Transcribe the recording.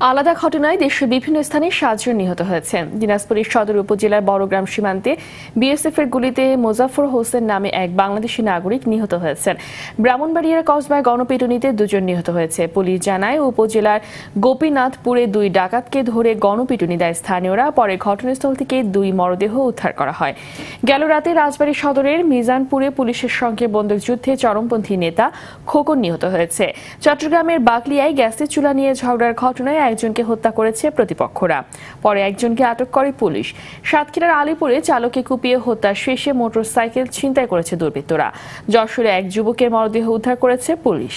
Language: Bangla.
আলাদা ঘটনায় দেশের বিভিন্ন স্থানে সাতজন নিহত হয়েছেন দিনাজপুরের সদর উপজেলার বড়গ্রাম সীমান্তে বিএসএফ এর গুলিতে মোজাফর হোসেন নামে এক বাংলাদেশি নাগরিক নিহত হয়েছেন। ব্রাহ্মণবাড়িয়ার কসবায় গণপিটুনিতে দুজন নিহত হয়েছে। পুলিশ জানায়, উপজেলার গোপীনাথপুরে দুই ডাকাতকে ধরে গণপিটুনি দেয় স্থানীয়রা। পরে ঘটনাস্থল থেকে দুই মরদেহ উদ্ধার করা হয়। গেল রাতে রাজবাড়ী সদরের মিজানপুরে পুলিশের সঙ্গে বন্দুকযুদ্ধে চরমপন্থী নেতা খোকন নিহত হয়েছে। চট্টগ্রামের বাকলিয়ায় গ্যাসের চুলা নিয়ে ঝগড়ার ঘটনায় একজনকে হত্যা করেছে প্রতিপক্ষরা। পরে একজনকে আটক করে পুলিশ। সাতক্ষীরার আলিপুরে চালককে কুপিয়ে হত্যা শেষে মোটরসাইকেল ছিনতাই করেছে দুর্বৃত্তরা। যশোরে এক যুবকের মরদেহ উদ্ধার করেছে পুলিশ।